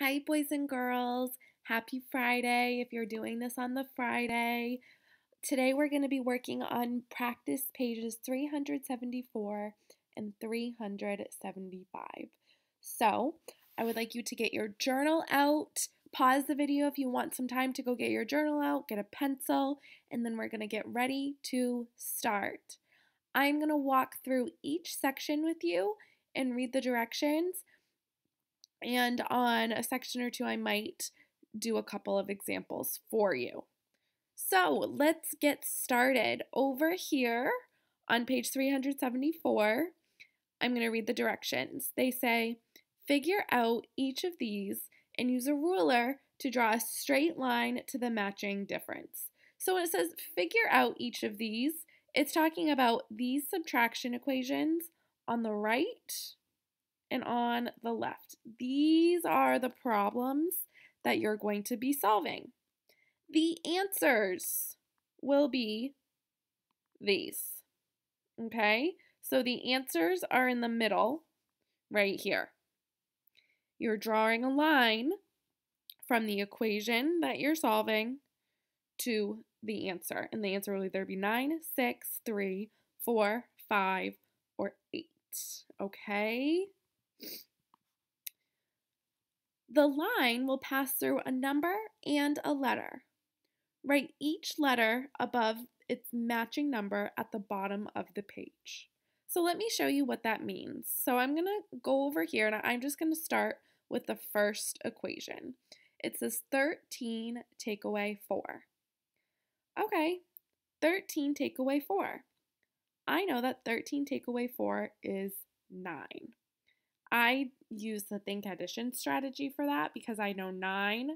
Hi, boys and girls. Happy Friday if you're doing this on the Friday. Today we're going to be working on practice pages 374 and 375. So, I would like you to get your journal out. Pause the video if you want some time to go get your journal out, get a pencil, and then we're going to get ready to start. I'm going to walk through each section with you and read the directions. And on a section or two, I might do a couple of examples for you. So let's get started. Over here on page 374, I'm going to read the directions. They say, figure out each of these and use a ruler to draw a straight line to the matching difference. So when it says figure out each of these, it's talking about these subtraction equations on the right and on the left. These are the problems that you're going to be solving. The answers will be these. Okay, so the answers are in the middle right here. You're drawing a line from the equation that you're solving to the answer. And the answer will either be 9, 6, 3, 4, 5, or 8. Okay? The line will pass through a number and a letter. Write each letter above its matching number at the bottom of the page. So let me show you what that means. So I'm going to go over here and I'm just going to start with the first equation. It says 13 take away 4. Okay, 13 take away 4. I know that 13 take away 4 is 9. I use the think addition strategy for that because I know 9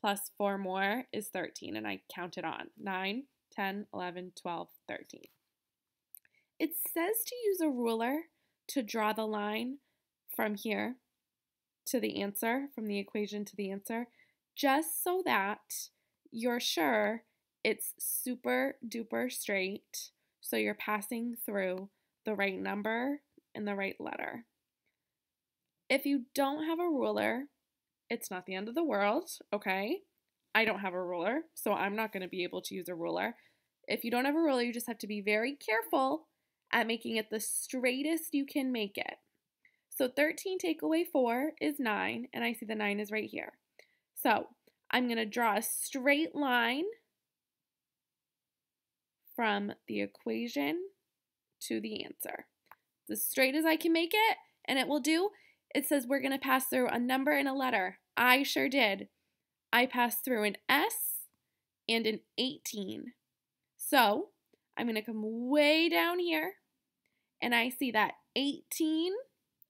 plus 4 more is 13 and I count it on 9, 10, 11, 12, 13. It says to use a ruler to draw the line from here to the answer, from the equation to the answer, just so that you're sure it's super duper straight. So you're passing through the right number and the right letter. If you don't have a ruler, it's not the end of the world, okay? I don't have a ruler, so I'm not going to be able to use a ruler. If you don't have a ruler, you just have to be very careful at making it the straightest you can make it. So 13 take away 4 is 9, and I see the 9 is right here. So I'm going to draw a straight line from the equation to the answer. It's As straight as I can make it, and it will do it says we're going to pass through a number and a letter. I sure did. I passed through an S and an 18. So I'm going to come way down here and I see that 18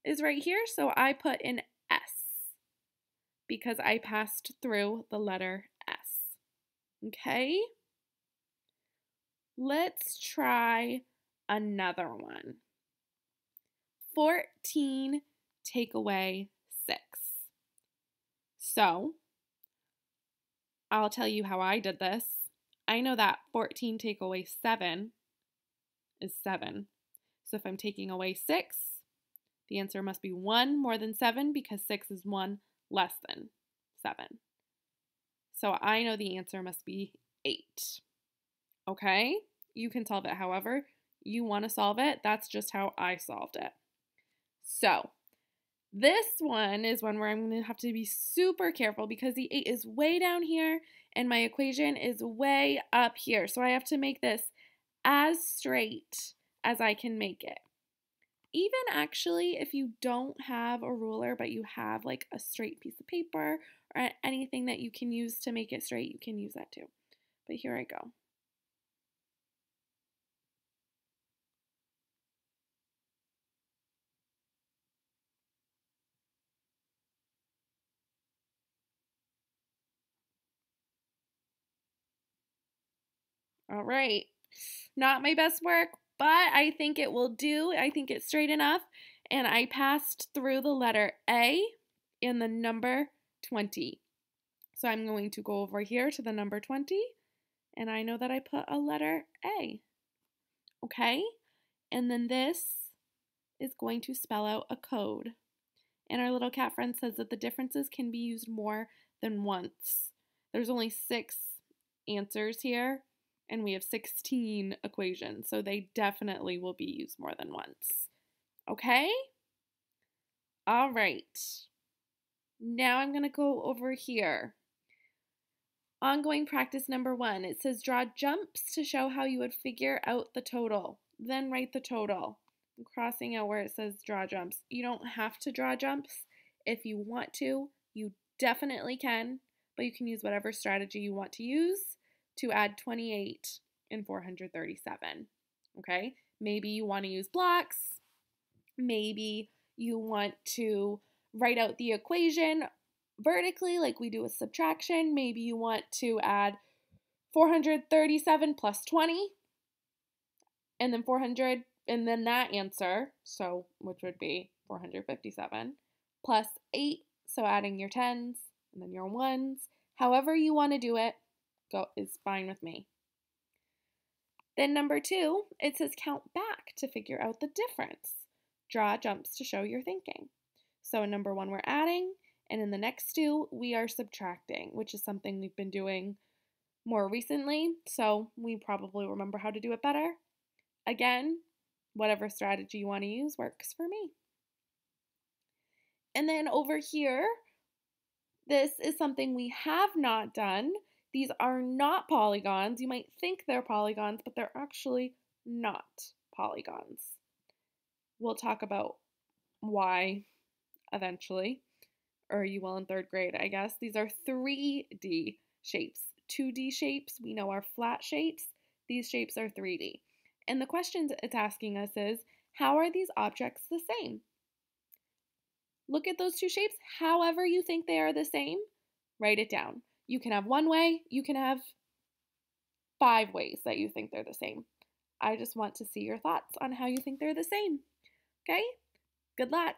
is right here. So I put an S because I passed through the letter S. Okay? Let's try another one. 14 take away 6. So, I'll tell you how I did this. I know that 14 take away 7 is 7. So if I'm taking away 6, the answer must be 1 more than 7 because 6 is 1 less than 7. So I know the answer must be 8. Okay? You can solve it however you want to solve it. That's just how I solved it. So this one is one where I'm going to have to be super careful because the 8 is way down here and my equation is way up here. So I have to make this as straight as I can make it. Even actually, if you don't have a ruler, but you have like a straight piece of paper or anything that you can use to make it straight, you can use that too. But here I go. All right. Not my best work, but I think it will do. I think it's straight enough. And I passed through the letter A in the number 20. So I'm going to go over here to the number 20. And I know that I put a letter A. Okay? And then this is going to spell out a code. And our little cat friend says that the differences can be used more than once. There's only six answers here, and we have 16 equations, so they definitely will be used more than once. Okay? All right. Now I'm going to go over here. Ongoing practice number one. It says draw jumps to show how you would figure out the total. Then write the total. I'm crossing out where it says draw jumps. You don't have to draw jumps. If you want to, you definitely can, but you can use whatever strategy you want to use to add 28 and 437. Okay? Maybe you want to use blocks. Maybe you want to write out the equation vertically, like we do with subtraction. Maybe you want to add 437 plus 20, and then 400, and then that answer, so which would be 457, plus 8, so adding your 10s, and then your 1s. However you want to do it, go is fine with me. Then number two, it says count back to figure out the difference. Draw jumps to show your thinking. So in number one, we're adding, and in the next two, we are subtracting, which is something we've been doing more recently, so we probably remember how to do it better. Again, whatever strategy you want to use works for me. And then over here, this is something we have not done. These are not polygons. You might think they're polygons, but they're actually not polygons. We'll talk about why eventually, or you will in third grade, I guess. These are 3D shapes. 2D shapes we know are flat shapes. These shapes are 3D. And the question it's asking us is, how are these objects the same? Look at those two shapes. However you think they are the same, write it down. You can have one way, you can have five ways that you think they're the same. I just want to see your thoughts on how you think they're the same. Okay? Good luck.